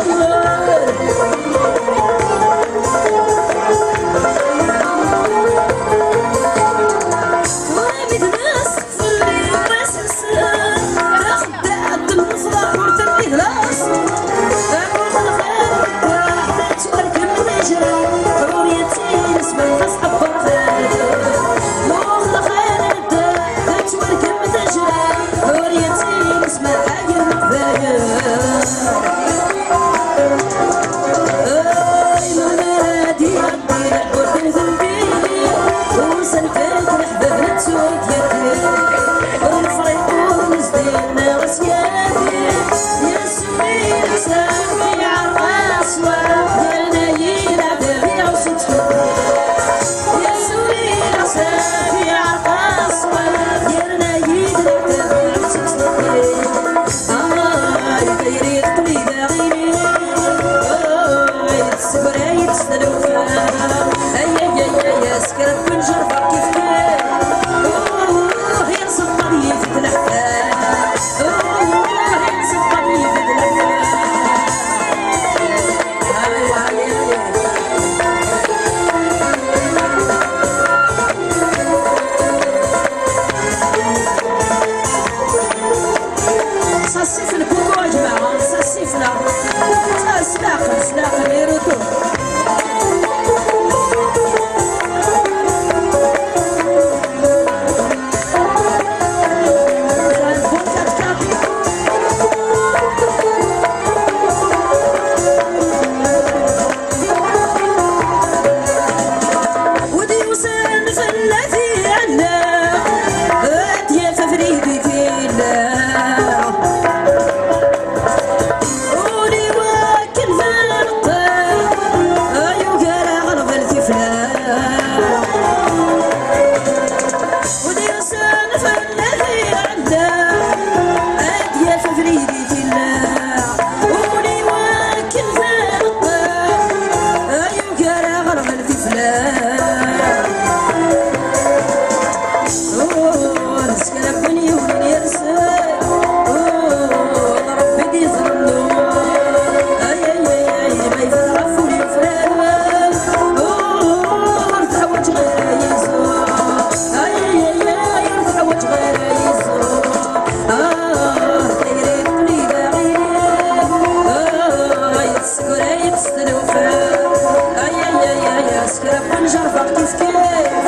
Oh. шарфом из